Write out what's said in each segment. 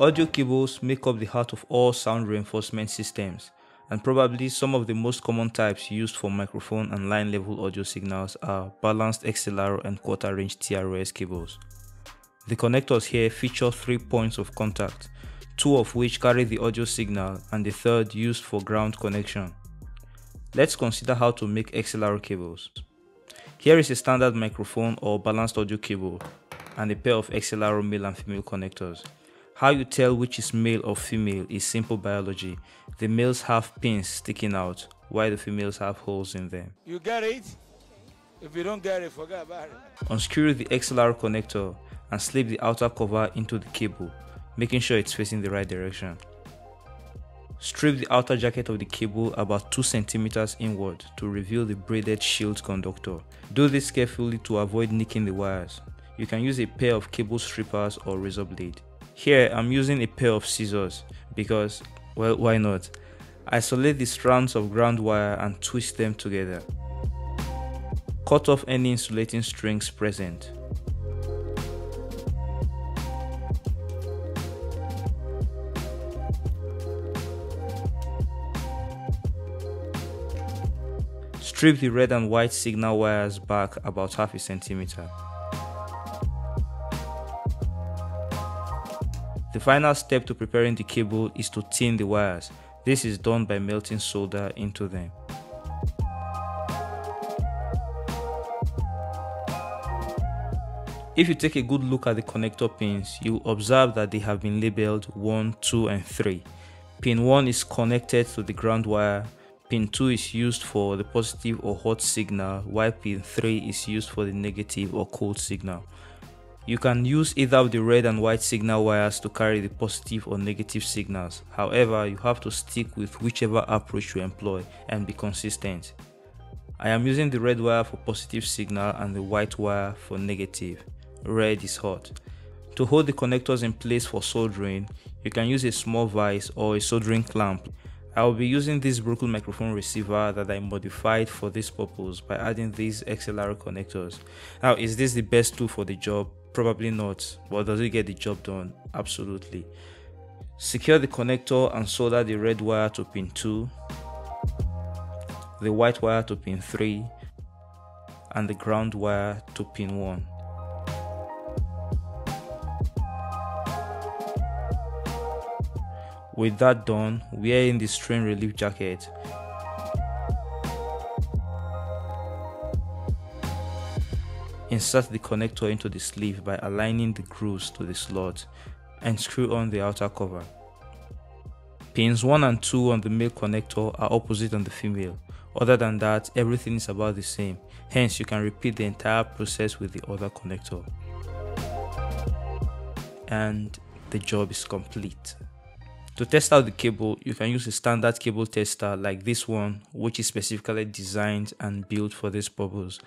Audio cables make up the heart of all sound reinforcement systems, and probably some of the most common types used for microphone and line level audio signals are balanced XLR and quarter inch TRS cables. The connectors here feature three points of contact, two of which carry the audio signal and the third used for ground connection. Let's consider how to make XLR cables. Here is a standard microphone or balanced audio cable and a pair of XLR male and female connectors. How you tell which is male or female is simple biology. The males have pins sticking out, while the females have holes in them. You get it? If you don't get it, forget about it. Unscrew the XLR connector and slip the outer cover into the cable, making sure it's facing the right direction. Strip the outer jacket of the cable about 2 cm inward to reveal the braided shield conductor. Do this carefully to avoid nicking the wires. You can use a pair of cable strippers or razor blade. Here I'm using a pair of scissors because, well, why not? Isolate the strands of ground wire and twist them together. Cut off any insulating strings present. Strip the red and white signal wires back about half a centimeter. The final step to preparing the cable is to tin the wires. This is done by melting solder into them. If you take a good look at the connector pins, you observe that they have been labeled 1, 2 and 3. Pin 1 is connected to the ground wire, pin 2 is used for the positive or hot signal, while pin 3 is used for the negative or cold signal. You can use either of the red and white signal wires to carry the positive or negative signals. However, you have to stick with whichever approach you employ and be consistent. I am using the red wire for positive signal and the white wire for negative. Red is hot. To hold the connectors in place for soldering, you can use a small vise or a soldering clamp. I will be using this broken microphone receiver that I modified for this purpose by adding these XLR connectors. Now, is this the best tool for the job? Probably not, but does it get the job done? Absolutely. Secure the connector and solder the red wire to pin 2, the white wire to pin 3, and the ground wire to pin 1. With that done, wear in the strain relief jacket Insert the connector into the sleeve by aligning the grooves to the slot and screw on the outer cover. Pins 1 and 2 on the male connector are opposite on the female. Other than that, everything is about the same. Hence, you can repeat the entire process with the other connector. And the job is complete. To test out the cable, you can use a standard cable tester like this one, which is specifically designed and built for this purpose.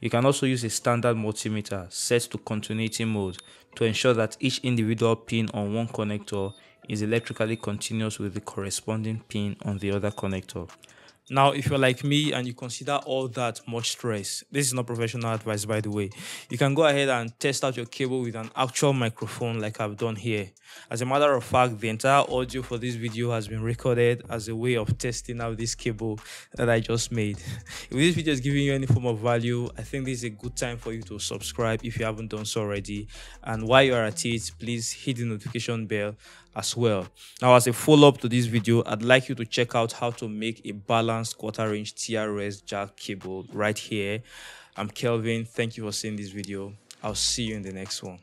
You can also use a standard multimeter set to continuity mode to ensure that each individual pin on one connector is electrically continuous with the corresponding pin on the other connector. Now, if you're like me and you consider all that much stress, this is not professional advice, by the way. You can go ahead and test out your cable with an actual microphone like I've done here. As a matter of fact, the entire audio for this video has been recorded as a way of testing out this cable that I just made. if this video is giving you any form of value, I think this is a good time for you to subscribe if you haven't done so already. And while you're at it, please hit the notification bell as well. Now, as a follow-up to this video, I'd like you to check out how to make a balanced quarter inch TRS jack cable right here. I'm Kelvin. Thank you for seeing this video. I'll see you in the next one.